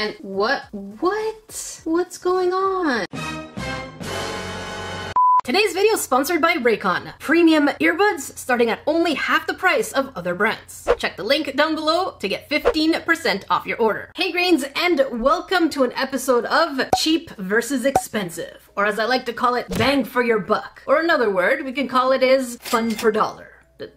And what? What? What's going on? Today's video is sponsored by Raycon. Premium earbuds starting at only half the price of other brands. Check the link down below to get 15% off your order. Hey Grains and welcome to an episode of Cheap versus Expensive, or as I like to call it, bang for your buck. Or another word we can call it is fun for dollar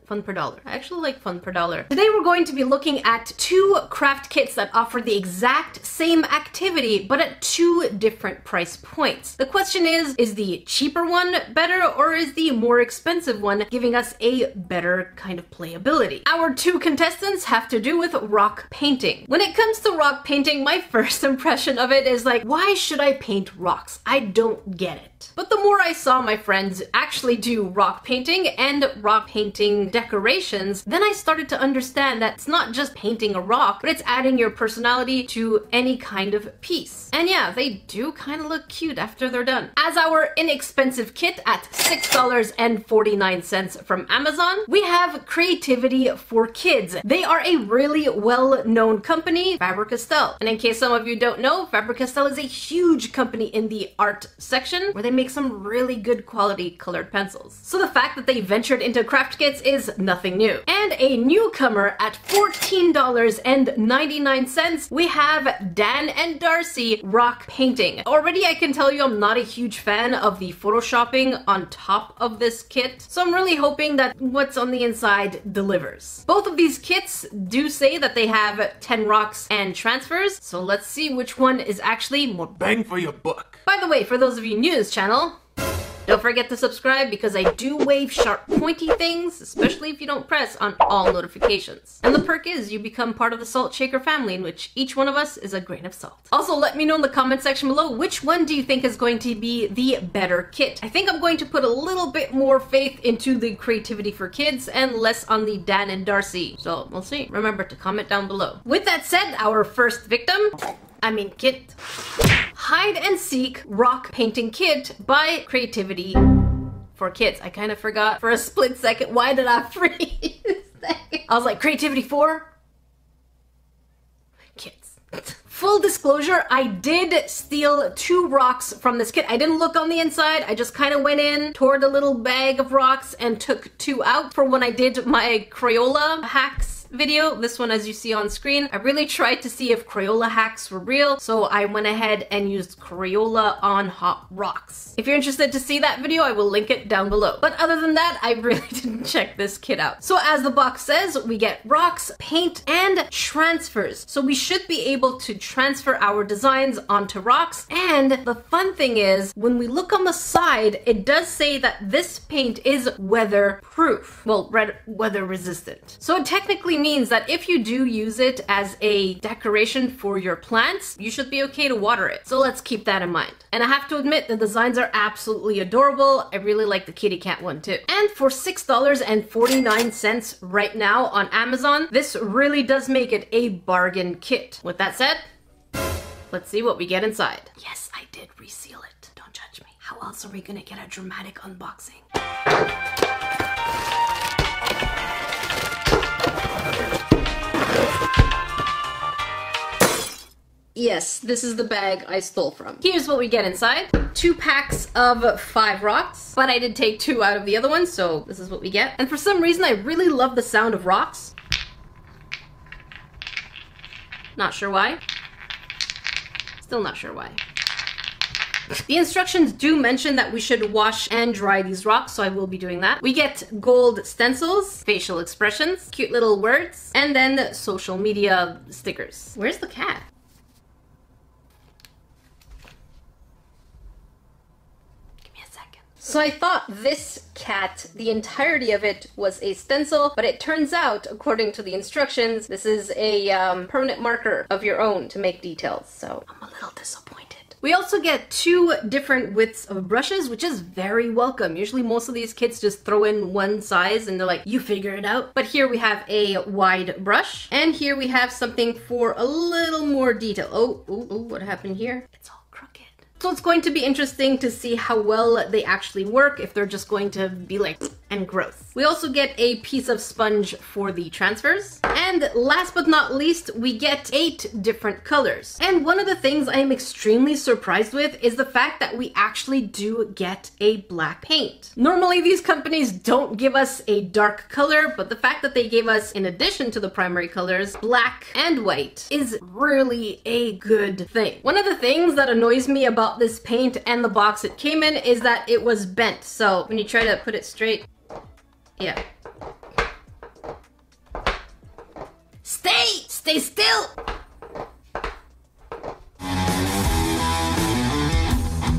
fun per dollar. I actually like fun per dollar. Today we're going to be looking at two craft kits that offer the exact same activity but at two different price points. The question is, is the cheaper one better or is the more expensive one giving us a better kind of playability? Our two contestants have to do with rock painting. When it comes to rock painting, my first impression of it is like, why should I paint rocks? I don't get it. But the more I saw my friends actually do rock painting and rock painting decorations, then I started to understand that it's not just painting a rock, but it's adding your personality to any kind of piece. And yeah, they do kind of look cute after they're done. As our inexpensive kit at $6.49 from Amazon, we have Creativity for Kids. They are a really well-known company, Faber-Castell. And in case some of you don't know, Faber-Castell is a huge company in the art section where they make some really good quality colored pencils. So the fact that they ventured into craft kits is nothing new. And a newcomer at $14.99, we have Dan and Darcy Rock Painting. Already I can tell you I'm not a huge fan of the photoshopping on top of this kit, so I'm really hoping that what's on the inside delivers. Both of these kits do say that they have 10 rocks and transfers, so let's see which one is actually more bang for your buck. By the way, for those of you new to this channel, don't forget to subscribe because I do wave sharp pointy things, especially if you don't press on all notifications. And the perk is you become part of the Salt Shaker family in which each one of us is a grain of salt. Also, let me know in the comment section below which one do you think is going to be the better kit. I think I'm going to put a little bit more faith into the creativity for kids and less on the Dan and Darcy. So we'll see. Remember to comment down below. With that said, our first victim, I mean kit. Hide and Seek Rock Painting Kit by Creativity for Kids. I kind of forgot for a split second. Why did I freeze? I was like, Creativity for Kids. Full disclosure, I did steal two rocks from this kit. I didn't look on the inside. I just kind of went in, tore the little bag of rocks and took two out for when I did my Crayola hacks video, this one as you see on screen. I really tried to see if Crayola hacks were real, so I went ahead and used Crayola on hot rocks. If you're interested to see that video, I will link it down below. But other than that, I really didn't check this kit out. So as the box says, we get rocks, paint, and transfers. So we should be able to transfer our designs onto rocks. And the fun thing is, when we look on the side, it does say that this paint is weatherproof. Well, red weather resistant. So it technically means that if you do use it as a decoration for your plants, you should be okay to water it. So let's keep that in mind. And I have to admit, the designs are absolutely adorable. I really like the kitty cat one too. And for $6.49 right now on Amazon, this really does make it a bargain kit. With that said, let's see what we get inside. Yes, I did reseal it. Don't judge me. How else are we gonna get a dramatic unboxing? Yes, this is the bag I stole from. Here's what we get inside. Two packs of five rocks, but I did take two out of the other one, so this is what we get. And for some reason, I really love the sound of rocks. Not sure why. Still not sure why. The instructions do mention that we should wash and dry these rocks, so I will be doing that. We get gold stencils, facial expressions, cute little words, and then social media stickers. Where's the cat? So I thought this cat, the entirety of it was a stencil, but it turns out, according to the instructions, this is a um, permanent marker of your own to make details. So I'm a little disappointed. We also get two different widths of brushes, which is very welcome. Usually most of these kits just throw in one size and they're like, you figure it out. But here we have a wide brush, and here we have something for a little more detail. Oh, ooh, ooh, what happened here? It's all so it's going to be interesting to see how well they actually work, if they're just going to be like and growth. We also get a piece of sponge for the transfers. And last but not least, we get eight different colors. And one of the things I am extremely surprised with is the fact that we actually do get a black paint. Normally these companies don't give us a dark color, but the fact that they gave us, in addition to the primary colors, black and white is really a good thing. One of the things that annoys me about this paint and the box it came in is that it was bent. So when you try to put it straight, yeah. Stay! Stay still!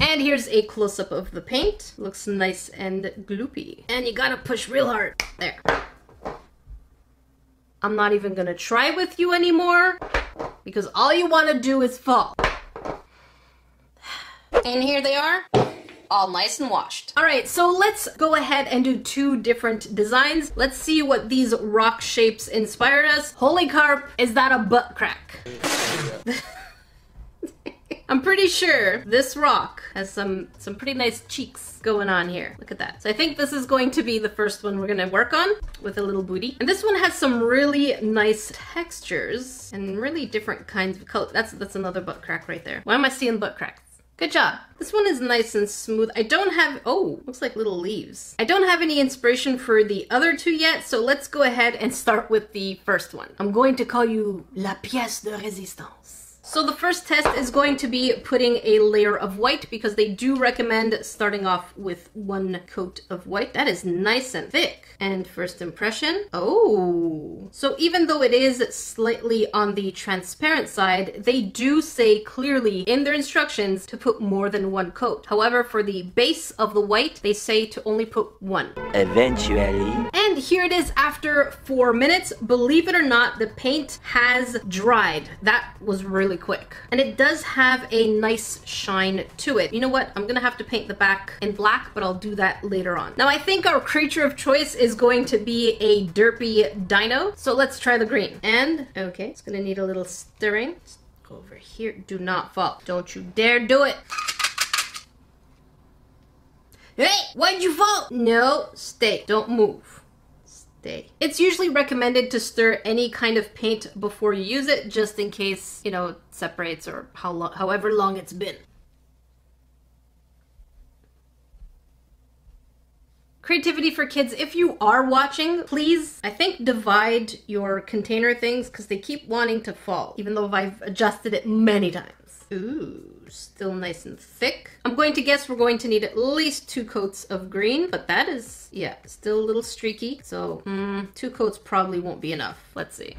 And here's a close-up of the paint. Looks nice and gloopy. And you gotta push real hard. There. I'm not even gonna try with you anymore because all you wanna do is fall. And here they are all nice and washed. All right, so let's go ahead and do two different designs. Let's see what these rock shapes inspired us. Holy carp, is that a butt crack? I'm pretty sure this rock has some some pretty nice cheeks going on here. Look at that. So I think this is going to be the first one we're gonna work on with a little booty. And this one has some really nice textures and really different kinds of color. That's that's another butt crack right there. Why am I seeing butt cracks? Good job. This one is nice and smooth. I don't have, oh, looks like little leaves. I don't have any inspiration for the other two yet, so let's go ahead and start with the first one. I'm going to call you La Pièce de Résistance. So the first test is going to be putting a layer of white because they do recommend starting off with one coat of white. That is nice and thick. And first impression, oh. So even though it is slightly on the transparent side, they do say clearly in their instructions to put more than one coat. However, for the base of the white, they say to only put one. Eventually. And here it is after four minutes. Believe it or not, the paint has dried. That was really quick. And it does have a nice shine to it. You know what? I'm gonna have to paint the back in black, but I'll do that later on. Now I think our creature of choice is going to be a derpy dino. So let's try the green. And, okay, it's gonna need a little stirring. Go over here. Do not fall. Don't you dare do it. Hey, why'd you fall? No, stay. Don't move day. It's usually recommended to stir any kind of paint before you use it, just in case, you know, it separates or how lo however long it's been. Creativity for Kids, if you are watching, please, I think divide your container things because they keep wanting to fall, even though I've adjusted it many times. Ooh still nice and thick. I'm going to guess we're going to need at least two coats of green, but that is, yeah, still a little streaky. So mm, two coats probably won't be enough. Let's see.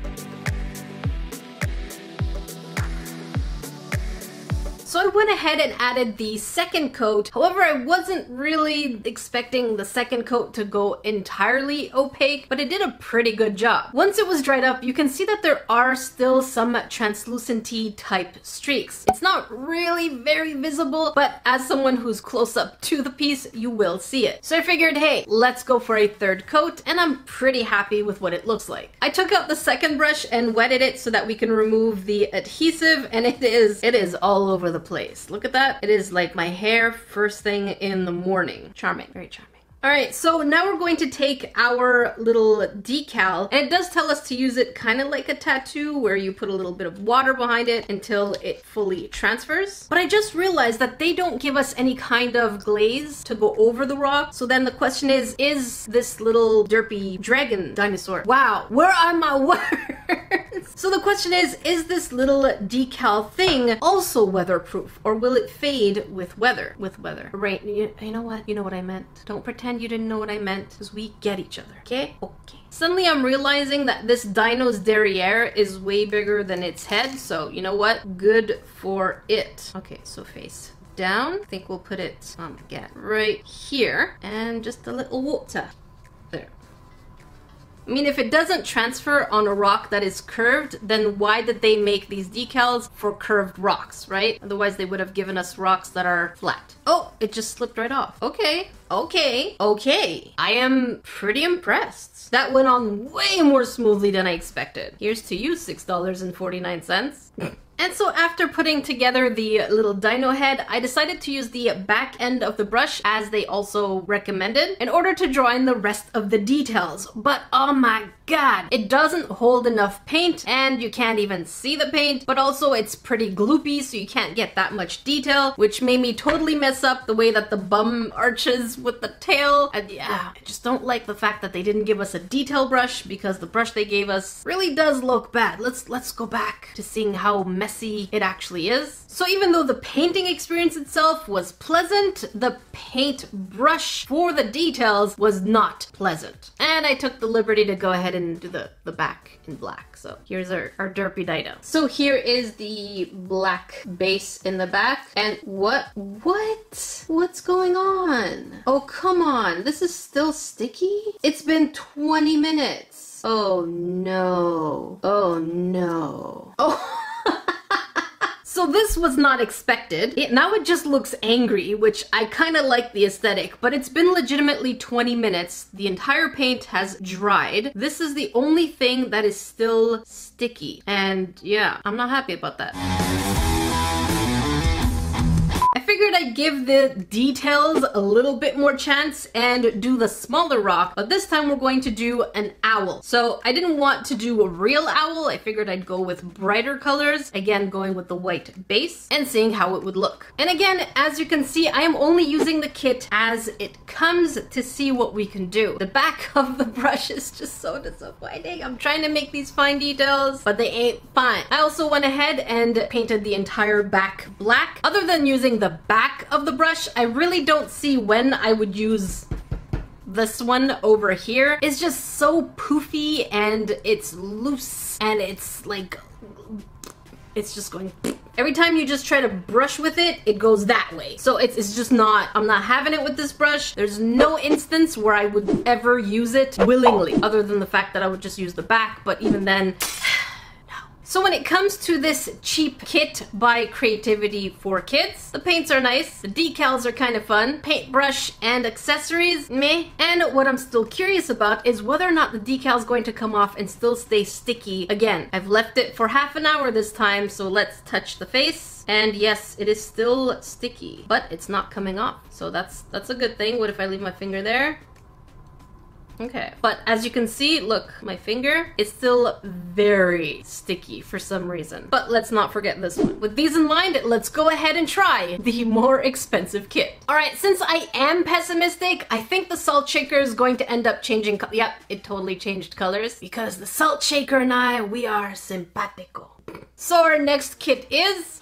So I went ahead and added the second coat. However, I wasn't really expecting the second coat to go entirely opaque, but it did a pretty good job. Once it was dried up, you can see that there are still some translucenty type streaks. It's not really very visible, but as someone who's close up to the piece, you will see it. So I figured, hey, let's go for a third coat, and I'm pretty happy with what it looks like. I took out the second brush and wetted it so that we can remove the adhesive, and it is, it is all over the place. Look at that. It is like my hair first thing in the morning. Charming, very charming. All right, so now we're going to take our little decal, and it does tell us to use it kind of like a tattoo where you put a little bit of water behind it until it fully transfers. But I just realized that they don't give us any kind of glaze to go over the rock. So then the question is, is this little derpy dragon dinosaur? Wow, where are my words? so the question is, is this little decal thing also weatherproof or will it fade with weather? With weather. Right, you, you know what? You know what I meant. Don't pretend pretend you didn't know what I meant because we get each other, okay? Okay. Suddenly I'm realizing that this dino's derriere is way bigger than its head, so you know what? Good for it. Okay, so face down. I think we'll put it um, again right here and just a little water. I mean, if it doesn't transfer on a rock that is curved, then why did they make these decals for curved rocks, right? Otherwise, they would have given us rocks that are flat. Oh, it just slipped right off. Okay, okay, okay. I am pretty impressed. That went on way more smoothly than I expected. Here's to you, $6.49. And so after putting together the little dino head, I decided to use the back end of the brush as they also recommended in order to draw in the rest of the details. But oh my god, it doesn't hold enough paint and you can't even see the paint, but also it's pretty gloopy so you can't get that much detail, which made me totally mess up the way that the bum arches with the tail. And yeah, I just don't like the fact that they didn't give us a detail brush because the brush they gave us really does look bad. Let's let's go back to seeing how messy it actually is. So even though the painting experience itself was pleasant, the paint brush for the details was not pleasant. And I took the liberty to go ahead and do the, the back in black. So here's our, our derpy dino. So here is the black base in the back. And what, what, what's going on? Oh, come on. This is still sticky? It's been 20 minutes. Oh no. Oh no. Oh. So this was not expected. It, now it just looks angry, which I kind of like the aesthetic, but it's been legitimately 20 minutes. The entire paint has dried. This is the only thing that is still sticky. And yeah, I'm not happy about that figured I'd give the details a little bit more chance and do the smaller rock, but this time we're going to do an owl. So I didn't want to do a real owl. I figured I'd go with brighter colors, again going with the white base and seeing how it would look. And again, as you can see, I am only using the kit as it comes to see what we can do. The back of the brush is just so disappointing. I'm trying to make these fine details, but they ain't fine. I also went ahead and painted the entire back black. Other than using the back of the brush, I really don't see when I would use this one over here. It's just so poofy and it's loose and it's like, it's just going Every time you just try to brush with it, it goes that way. So it's, it's just not, I'm not having it with this brush. There's no instance where I would ever use it willingly, other than the fact that I would just use the back, but even then, so when it comes to this cheap kit by Creativity for Kids, the paints are nice, the decals are kind of fun, paintbrush and accessories, meh. And what I'm still curious about is whether or not the decal is going to come off and still stay sticky. Again, I've left it for half an hour this time, so let's touch the face. And yes, it is still sticky, but it's not coming off. So that's that's a good thing. What if I leave my finger there? Okay, but as you can see, look, my finger is still very sticky for some reason. But let's not forget this one. With these in mind, let's go ahead and try the more expensive kit. All right, since I am pessimistic, I think the salt shaker is going to end up changing Yep, it totally changed colors because the salt shaker and I, we are simpatico. So our next kit is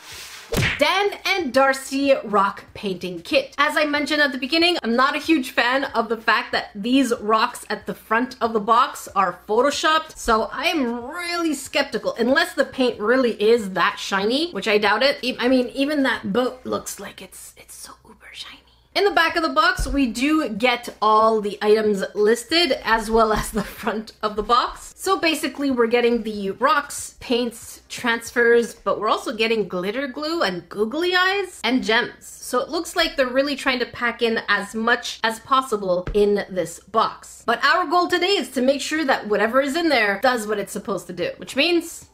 Dan and Darcy rock painting kit. As I mentioned at the beginning, I'm not a huge fan of the fact that these rocks at the front of the box are photoshopped, so I am really skeptical, unless the paint really is that shiny, which I doubt it. I mean, even that boat looks like it's, it's so uber shiny. In the back of the box, we do get all the items listed as well as the front of the box. So basically we're getting the rocks, paints, transfers, but we're also getting glitter glue and googly eyes and gems. So it looks like they're really trying to pack in as much as possible in this box. But our goal today is to make sure that whatever is in there does what it's supposed to do, which means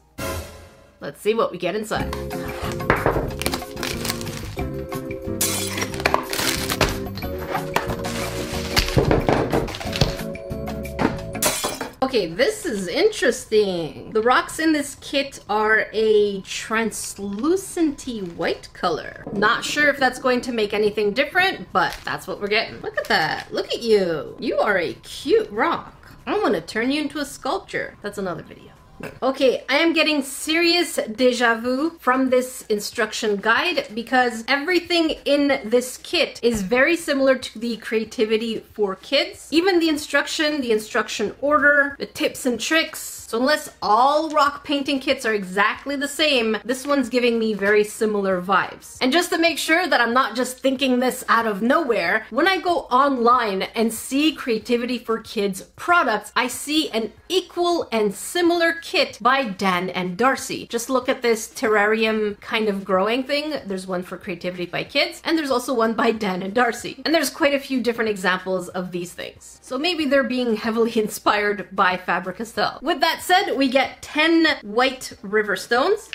let's see what we get inside. Okay, this is interesting. The rocks in this kit are a translucenty white color. Not sure if that's going to make anything different, but that's what we're getting. Look at that. Look at you. You are a cute rock. I want to turn you into a sculpture. That's another video. Okay, I am getting serious deja vu from this instruction guide because everything in this kit is very similar to the Creativity for Kids. Even the instruction, the instruction order, the tips and tricks, so unless all rock painting kits are exactly the same, this one's giving me very similar vibes. And just to make sure that I'm not just thinking this out of nowhere, when I go online and see Creativity for Kids products, I see an equal and similar kit by Dan and Darcy. Just look at this terrarium kind of growing thing. There's one for Creativity by Kids, and there's also one by Dan and Darcy. And there's quite a few different examples of these things. So maybe they're being heavily inspired by Faber-Castell. With that said, we get 10 white river stones.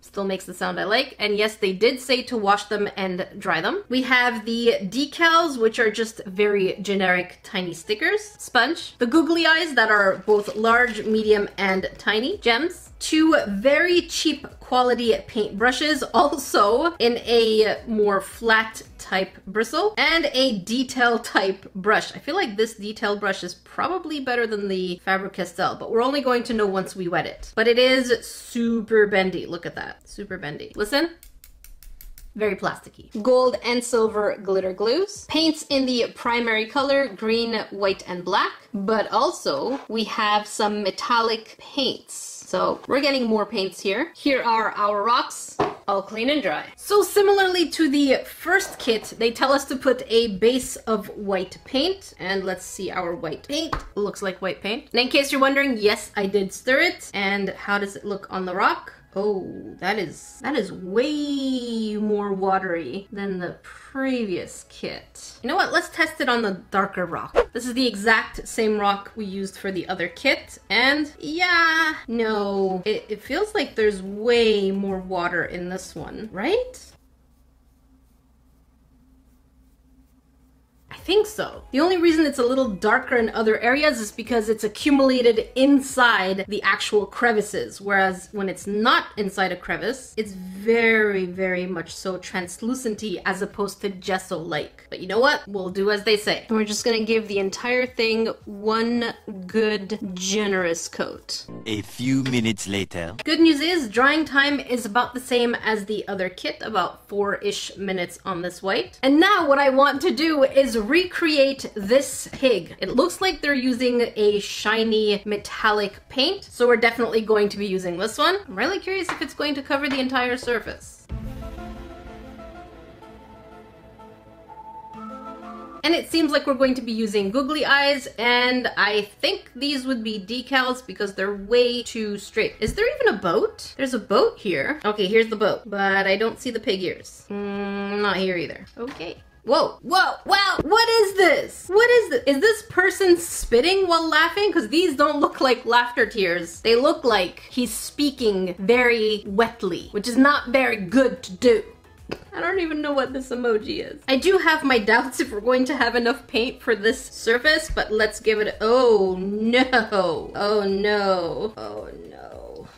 still makes the sound I like. And yes, they did say to wash them and dry them. We have the decals, which are just very generic tiny stickers. Sponge. The googly eyes that are both large, medium, and tiny. Gems. Two very cheap quality paint brushes, also in a more flat type bristle, and a detail type brush. I feel like this detail brush is probably better than the Faber-Castell, but we're only going to know once we wet it. But it is super bendy. Look at that. Super bendy. Listen very plasticky. Gold and silver glitter glues. Paints in the primary color, green, white, and black. But also, we have some metallic paints. So we're getting more paints here. Here are our rocks all clean and dry. So similarly to the first kit, they tell us to put a base of white paint. And let's see our white paint. Looks like white paint. And in case you're wondering, yes, I did stir it. And how does it look on the rock? Oh, that is that is way more watery than the previous kit. You know what? Let's test it on the darker rock. This is the exact same rock we used for the other kit. And yeah, no, it, it feels like there's way more water in this one, right? Think so. The only reason it's a little darker in other areas is because it's accumulated inside the actual crevices, whereas when it's not inside a crevice, it's very, very much so translucenty as opposed to gesso-like. But you know what? We'll do as they say. We're just gonna give the entire thing one good, generous coat. A few minutes later. Good news is drying time is about the same as the other kit, about four-ish minutes on this white. And now what I want to do is recreate this pig. It looks like they're using a shiny metallic paint, so we're definitely going to be using this one. I'm really curious if it's going to cover the entire surface. And it seems like we're going to be using googly eyes, and I think these would be decals because they're way too straight. Is there even a boat? There's a boat here. Okay, here's the boat, but I don't see the pig ears. Mm, not here either. Okay. Whoa, whoa, wow, what is this? What is this? Is this person spitting while laughing? Because these don't look like laughter tears. They look like he's speaking very wetly, which is not very good to do. I don't even know what this emoji is. I do have my doubts if we're going to have enough paint for this surface, but let's give it, oh no, oh no, oh no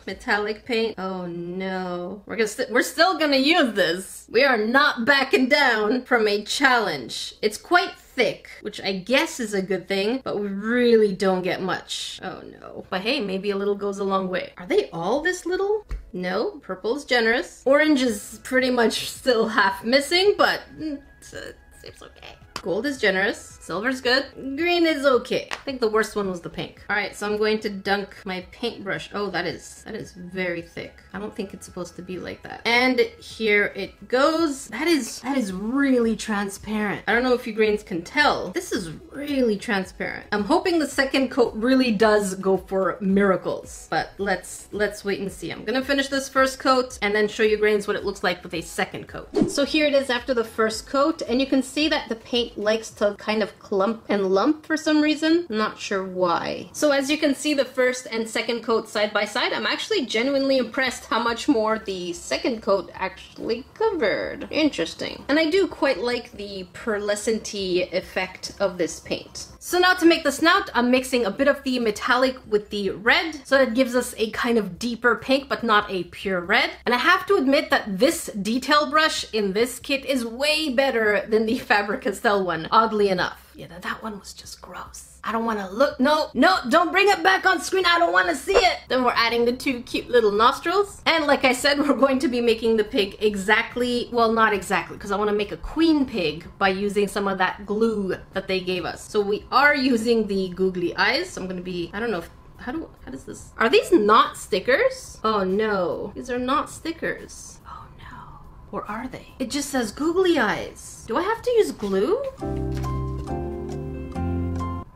metallic paint. Oh no. We're gonna st we're still gonna use this. We are not backing down from a challenge. It's quite thick, which I guess is a good thing, but we really don't get much. Oh no. But hey, maybe a little goes a long way. Are they all this little? No, purple's generous. Orange is pretty much still half missing, but mm, uh, seems okay. Gold is generous. Silver's good. Green is okay. I think the worst one was the pink. All right, so I'm going to dunk my paintbrush. Oh, that is, that is very thick. I don't think it's supposed to be like that. And here it goes. That is, that is really transparent. I don't know if you grains can tell. This is really transparent. I'm hoping the second coat really does go for miracles, but let's, let's wait and see. I'm gonna finish this first coat and then show you grains what it looks like with a second coat. So here it is after the first coat, and you can see that the paint likes to kind of clump and lump for some reason. Not sure why. So as you can see the first and second coat side by side, I'm actually genuinely impressed how much more the second coat actually covered. Interesting. And I do quite like the pearlescenty effect of this paint. So now to make the snout, I'm mixing a bit of the metallic with the red, so it gives us a kind of deeper pink, but not a pure red. And I have to admit that this detail brush in this kit is way better than the Faber-Castell one, oddly enough. That, that one was just gross. I don't want to look. No, no, don't bring it back on screen. I don't want to see it. Then we're adding the two cute little nostrils. And like I said, we're going to be making the pig exactly, well, not exactly, because I want to make a queen pig by using some of that glue that they gave us. So we are using the googly eyes. So I'm to be, I don't know if how do how does this are these not stickers oh no these are not stickers oh no or are they it just says googly eyes do i have to use glue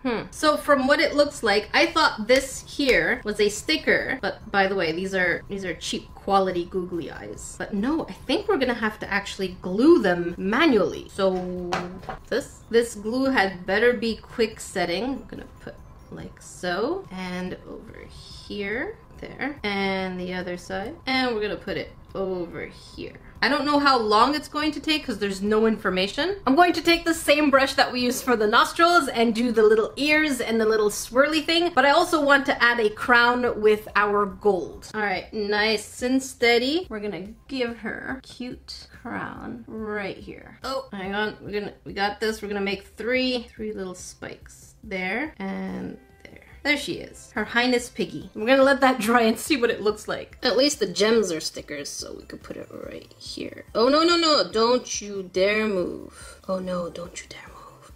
Hmm. So from what it looks like, I thought this here was a sticker, but by the way, these are these are cheap quality googly eyes. But no, I think we're gonna have to actually glue them manually. So this this glue had better be quick setting. I'm gonna put like so and over here there and the other side and we're gonna put it over here. I don't know how long it's going to take because there's no information. I'm going to take the same brush that we use for the nostrils and do the little ears and the little swirly thing, but I also want to add a crown with our gold. All right, nice and steady. We're gonna give her cute crown right here. Oh, hang on, we're gonna, we got this. We're gonna make three, three little spikes there and there she is. Her Highness Piggy. We're gonna let that dry and see what it looks like. At least the gems are stickers, so we could put it right here. Oh, no, no, no. Don't you dare move. Oh, no, don't you dare move.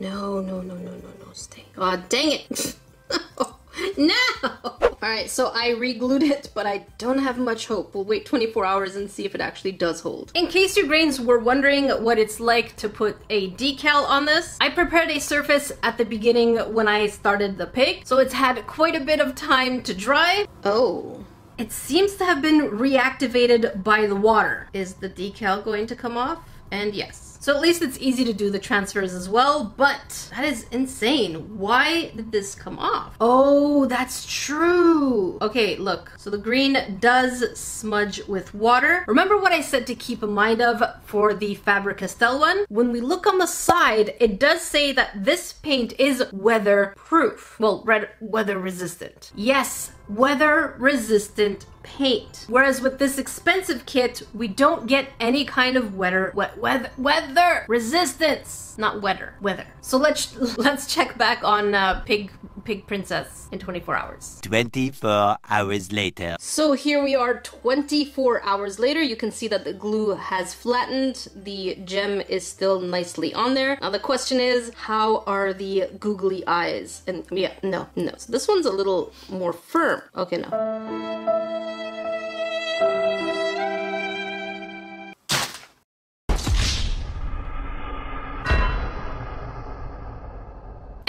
No. No, no, no, no, no, no. Stay. Oh, dang it. no! Alright, so I re-glued it, but I don't have much hope. We'll wait 24 hours and see if it actually does hold. In case your grains were wondering what it's like to put a decal on this, I prepared a surface at the beginning when I started the pig, so it's had quite a bit of time to dry. Oh. It seems to have been reactivated by the water. Is the decal going to come off? And yes. So at least it's easy to do the transfers as well, but that is insane. Why did this come off? Oh, that's true. Okay, look. So the green does smudge with water. Remember what I said to keep in mind of for the Faber-Castell one? When we look on the side, it does say that this paint is weatherproof. Well, red weather resistant. Yes, weather resistant paint. Whereas with this expensive kit, we don't get any kind of weather, wet, weather, weather resistance. Not weather, weather. So let's let's check back on uh, Pig Pig Princess in 24 hours. 24 hours later. So here we are 24 hours later. You can see that the glue has flattened. The gem is still nicely on there. Now the question is, how are the googly eyes? And yeah, no, no. So this one's a little more firm. Okay, no.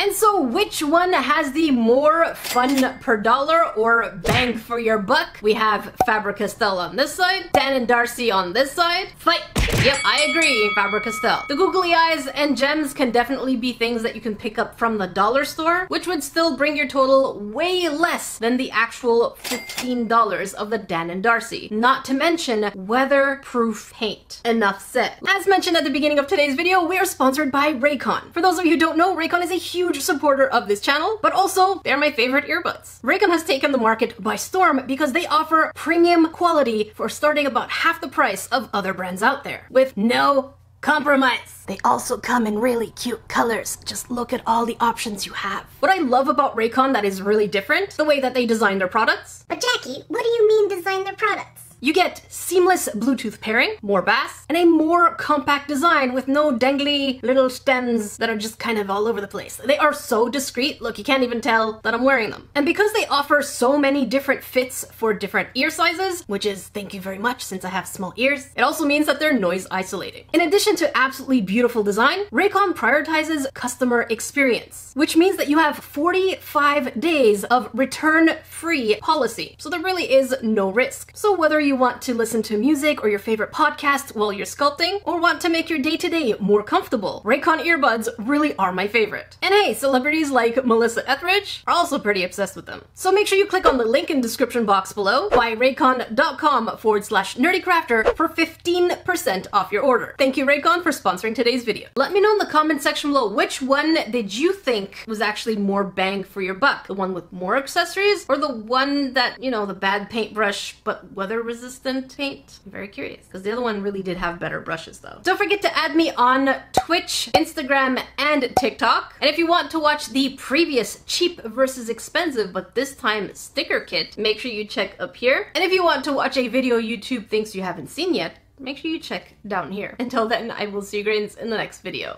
And so which one has the more fun per dollar or bang for your buck? We have Faber-Castell on this side, Dan and Darcy on this side. Fight! Yep, I agree, Faber-Castell. The googly eyes and gems can definitely be things that you can pick up from the dollar store, which would still bring your total way less than the actual $15 of the Dan and Darcy. Not to mention weatherproof paint. Enough said. As mentioned at the beginning of today's video, we are sponsored by Raycon. For those of you who don't know, Raycon is a huge huge supporter of this channel, but also they're my favorite earbuds. Raycon has taken the market by storm because they offer premium quality for starting about half the price of other brands out there, with no compromise. They also come in really cute colors. Just look at all the options you have. What I love about Raycon that is really different, the way that they design their products. But Jackie, what do you mean design their products? You get seamless Bluetooth pairing, more bass, and a more compact design with no dangly little stems that are just kind of all over the place. They are so discreet, look, you can't even tell that I'm wearing them. And because they offer so many different fits for different ear sizes, which is thank you very much since I have small ears, it also means that they're noise isolating. In addition to absolutely beautiful design, Raycon prioritizes customer experience, which means that you have 45 days of return-free policy. So there really is no risk. So whether you want to listen to music or your favorite podcast while you're sculpting, or want to make your day-to-day -day more comfortable, Raycon earbuds really are my favorite. And hey, celebrities like Melissa Etheridge are also pretty obsessed with them. So make sure you click on the link in the description box below, buyraycon.com forward slash nerdecrafter for 15% off your order. Thank you Raycon for sponsoring today's video. Let me know in the comment section below which one did you think was actually more bang for your buck? The one with more accessories or the one that, you know, the bad paintbrush but weather resistant resistant paint? I'm very curious because the other one really did have better brushes though. Don't forget to add me on Twitch, Instagram, and TikTok. And if you want to watch the previous cheap versus expensive, but this time sticker kit, make sure you check up here. And if you want to watch a video YouTube thinks you haven't seen yet, make sure you check down here. Until then, I will see you grains in the next video.